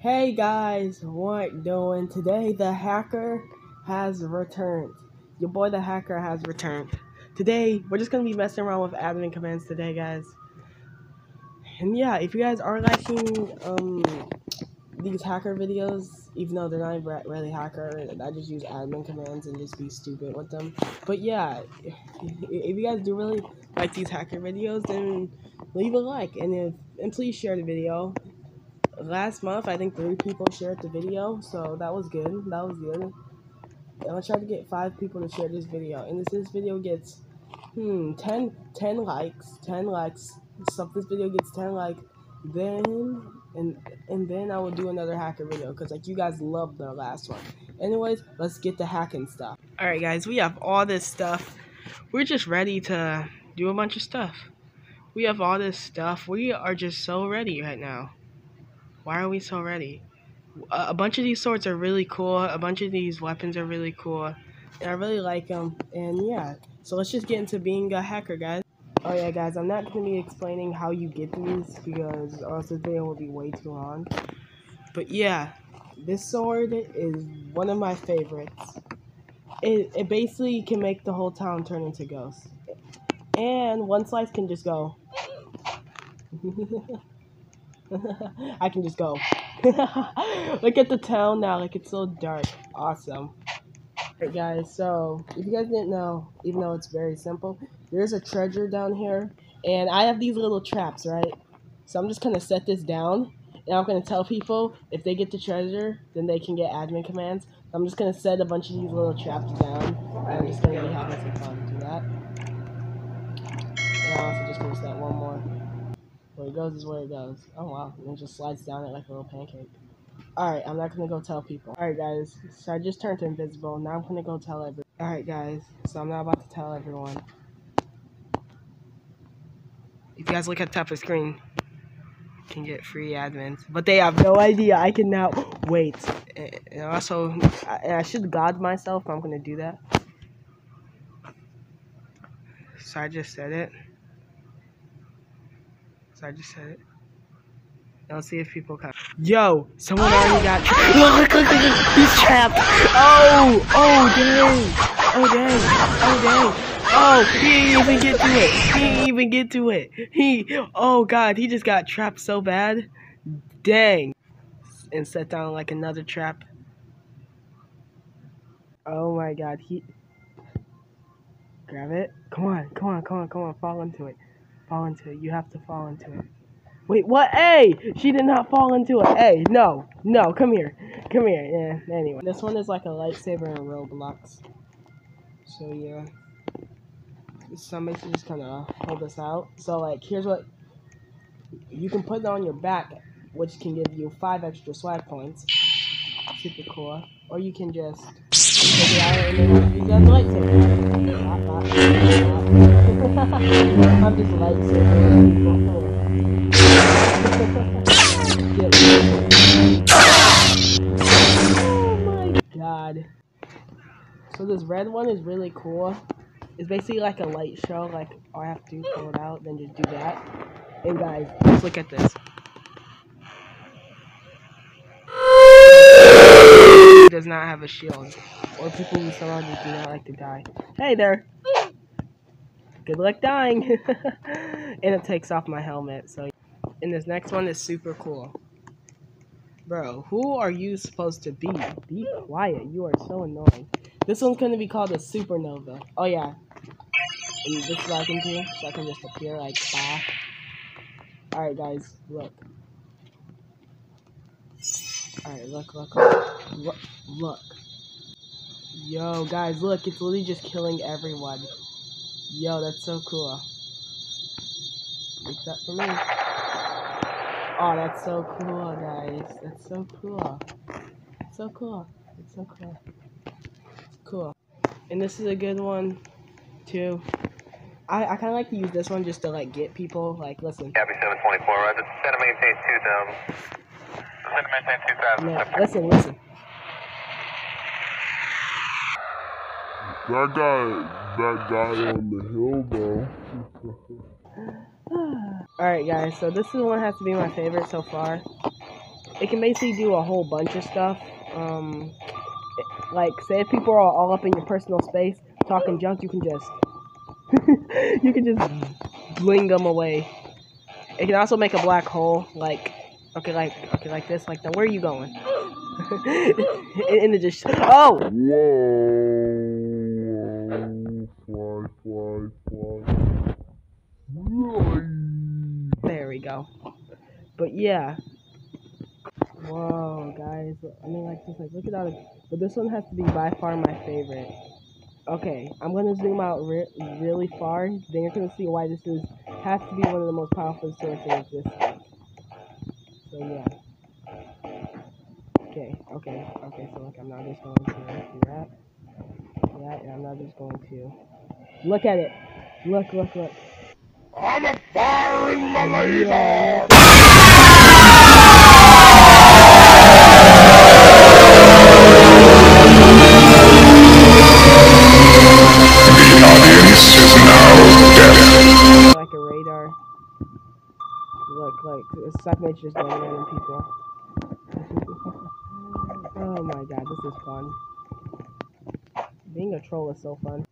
Hey guys, what doing? Today the hacker has returned. Your boy the hacker has returned. Today we're just gonna be messing around with admin commands today, guys. And yeah, if you guys are liking um these hacker videos, even though they're not really hacker, I just use admin commands and just be stupid with them. But yeah, if you guys do really like these hacker videos, then leave a like and if and please share the video last month, I think three people shared the video, so that was good. That was good. And I tried to get five people to share this video. And if this video gets, hmm, 10, 10 likes, 10 likes, so if this video gets 10 like then, and, and then I will do another hacker video, because, like, you guys loved the last one. Anyways, let's get the hacking stuff. Alright, guys, we have all this stuff. We're just ready to do a bunch of stuff. We have all this stuff. We are just so ready right now. Why are we so ready? A, bunch of these swords are really cool. A bunch of these weapons are really cool. And I really like them. And yeah, so let's just get into being a hacker, guys. Oh yeah, guys, I'm not going to be explaining how you get these because else this video will be way too long. But yeah, this sword is one of my favorites. It, it basically can make the whole town turn into ghosts. And one slice can just go. I can just go. Look at the town now, like it's so dark. Awesome. Alright guys, so if you guys didn't know, even though it's very simple, there's a treasure down here, and I have these little traps, right? So I'm just gonna set this down, and I'm gonna tell people if they get the treasure, then they can get admin commands. I'm just gonna set a bunch of these little traps down, and I'm just gonna be having some fun do that. And I'm also just gonna set one more. Where it goes is where it goes. Oh wow, and it just slides down it like a little pancake. Alright, I'm not gonna go tell people. Alright guys, so I just turned invisible. Now I'm gonna go tell everyone. Alright guys, so I'm not about to tell everyone. If you guys look at the top of the screen, you can get free admins. But they have no idea I can now wait. And also, I, I should guard myself I'm gonna do that. So I just said it. So I just said it. Let's see if people come. Yo, someone already oh! got trapped. Look, look, look, look, he's trapped. Oh, oh, dang. Oh, dang. Oh, dang. Oh, he didn't even get to it. He didn't even get to it. He, oh, God, he just got trapped so bad. Dang. And set down like another trap. Oh, my God. He, grab it. Come on, come on, come on, come on. Fall into it. Fall into it. You have to fall into it. Wait, what? Hey! She did not fall into it. Hey, no. No, come here. Come here. Yeah, anyway. This one is like a lightsaber in Roblox. So, yeah. Somebody should just kind of hold this out. So, like, here's what... You can put it on your back, which can give you 5 extra swag points. Super cool. Or you can just... Take it out and then use that lightsaber. I'm just lightsaber. oh my god. So this red one is really cool. It's basically like a light show, like all I have to pull it out, then just do that. And guys, let's look at this. does not have a shield. Or people who surround you do not like to die. Hey there! good luck dying. and it takes off my helmet. So, and this next one is super cool. Bro, who are you supposed to be? Be quiet. You are so annoying. This one's going to be called a supernova. Oh, yeah. And this is what I. So I can just appear like, bah. Alright, guys. Look. Alright, look, look, look. Look. Look. Yo, guys, look. It's literally just killing everyone. Yo, that's so cool. Except for me. Oh, that's so cool, guys. That's so cool. So cool. It's so cool. Cool. And this is a good one, too. I, I kind of like to use this one just to, like, get people. Like, listen. Happy 724, right? It's Santa maintains 2000. to maintain 2000. No, listen, listen. That guy, that guy on the hill though. Alright guys, so this is one has to be my favorite so far. It can basically do a whole bunch of stuff. Um, like, say if people are all up in your personal space talking junk, you can just... you can just bling them away. It can also make a black hole, like... Okay, like, okay, like this, like, now where are you going? and, and it just... Oh! Whoa, fly, fly, fly. There we go. But yeah. Whoa, guys. I mean, like, just like, look at that. But this one has to be by far my favorite. Okay, I'm gonna zoom out re really far. Then you're gonna see why this is has to be one of the most powerful swords in existence. So yeah. Okay, okay, okay. So like, I'm not just going to do that. Yeah, and I'm not just going to look at it. Look, look, look. I'm a fire in my Yeah. Audience is now like a radar. Look, like Psychmage just going random people. oh my god, this is fun. Being a troll is so fun.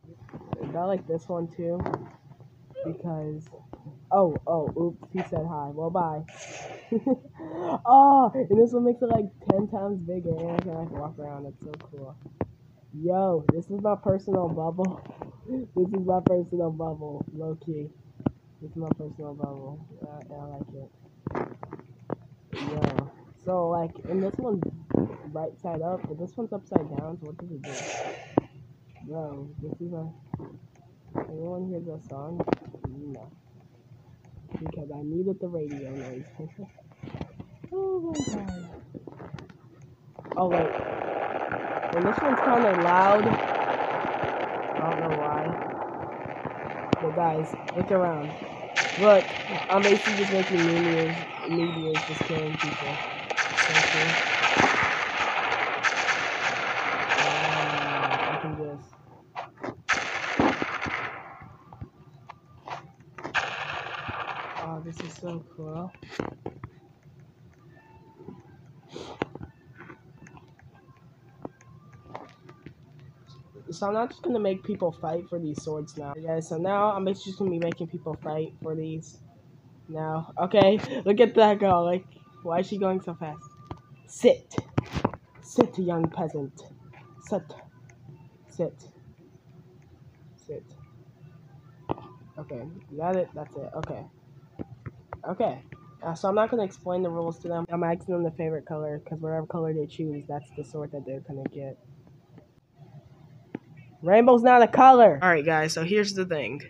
I like this one too because. Oh, oh, oops, he said hi. Well, bye. oh, and this one makes it like ten times bigger, and I can like walk around. It's so cool. Yo, this is my personal bubble. this is my personal bubble, low key. This is my personal bubble. I, I like it. Yeah. So like, and this one's right side up, but this one's upside down. So what does it do? Bro, this is a. Anyone hear the song? No. Because I needed the radio noise. oh my god. Oh wait. And this one's kind of loud. I don't know why. But guys, look around. Look, I'm basically just making meteors, meteors just killing people. So cool. Wow, I can just. Oh, this is so cool. So I'm not just gonna make people fight for these swords now, guys. So now I'm just gonna be making people fight for these. Now, okay, look at that girl. Like, why is she going so fast? Sit, sit, young peasant. Sit, sit, sit. Okay, got it. That's it. Okay, okay. Uh, so I'm not gonna explain the rules to them. I'm asking them the favorite color because whatever color they choose, that's the sword that they're gonna get. Rainbow's not a color. All right, guys. So here's the thing.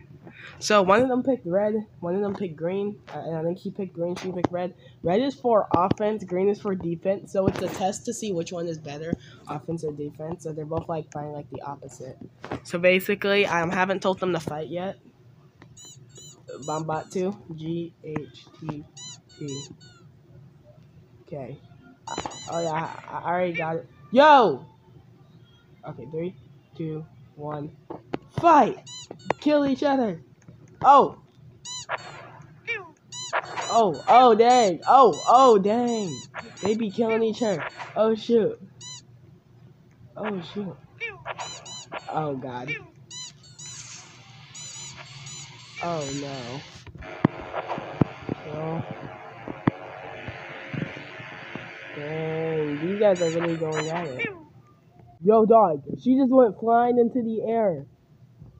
So one of them picked red, one of them picked green, and I think he picked green. She picked red. Red is for offense, green is for defense. So it's a test to see which one is better, offense or defense. So they're both like fighting like the opposite. So basically, I haven't told them to fight yet. I'm. G H T T. Okay. Oh yeah, I already got it. Yo. Okay, three, two, one. Fight! Kill each other! Oh! Oh, oh dang! Oh, oh dang! They be killing each other. Oh shoot. Oh shoot. Oh god. Oh no. Oh. Dang, these guys are really going at it. Yo, dog, she just went flying into the air.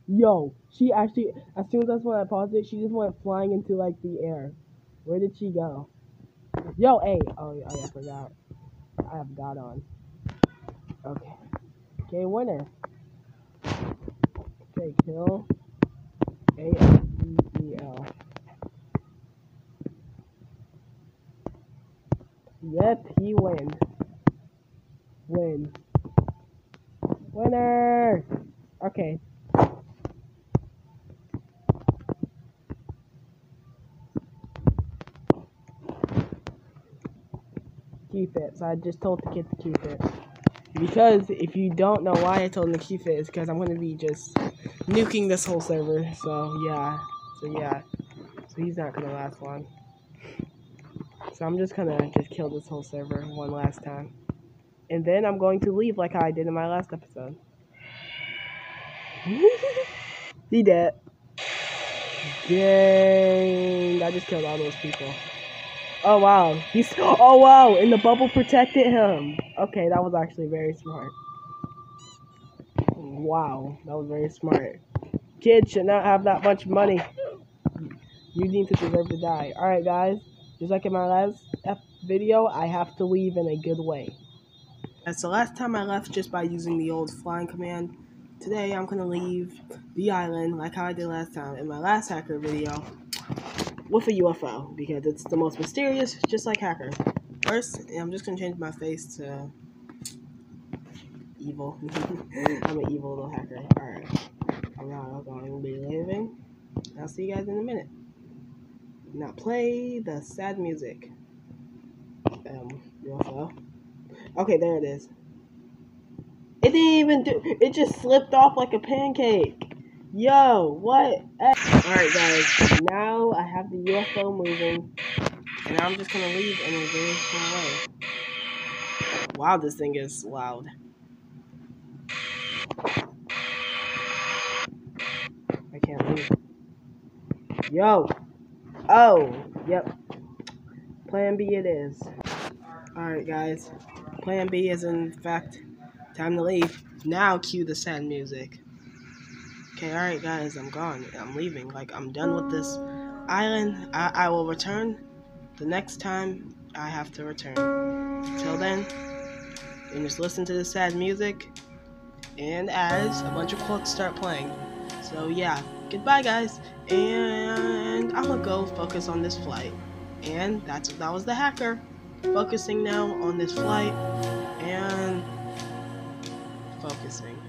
Yo, she actually, as soon as that's when I paused it, she just went flying into like the air. Where did she go? Yo, hey, oh, oh yeah, I forgot. I have God on. Okay. Okay, winner. Okay, kill. A S E E L. Yep, he wins. Win. Winner! Okay. keep it. So I just told the kid to keep it. Because if you don't know why I told him to keep it, it's because I'm gonna be just nuking this whole server. So yeah. So yeah. So he's not gonna last long. So I'm just gonna just kill this whole server one last time. And then I'm going to leave like I did in my last episode. he dead. Dang. I just killed all those people. Oh wow. He's oh wow, and the bubble protected him. Okay, that was actually very smart. Wow, that was very smart. Kids should not have that much money. You need to deserve to die. Alright guys, just like in my last video, I have to leave in a good way. That's the last time I left just by using the old flying command. Today I'm gonna leave the island like how I did last time in my last hacker video with a UFO because it's the most mysterious, just like hacker. First, I'm just gonna change my face to evil. I'm an evil little hacker. Alright. I'm not going to be leaving. I'll see you guys in a minute. Now play the sad music. Um, UFO. Okay, there it is. It didn't even do. It just slipped off like a pancake. Yo, what? Alright, guys. Now I have the UFO moving. And I'm just gonna leave in a very slow way. Wow, this thing is loud. I can't leave. Yo! Oh! Yep. Plan B it is. Alright, guys. Plan B is in fact time to leave. Now cue the sad music. Okay, alright guys, I'm gone. I'm leaving. Like, I'm done with this island. I, I will return the next time I have to return. Till then, you just listen to the sad music and as a bunch of quotes start playing. So yeah, goodbye guys, and I'm gonna go focus on this flight. And that's that was the hacker. Focusing now on this flight and focusing.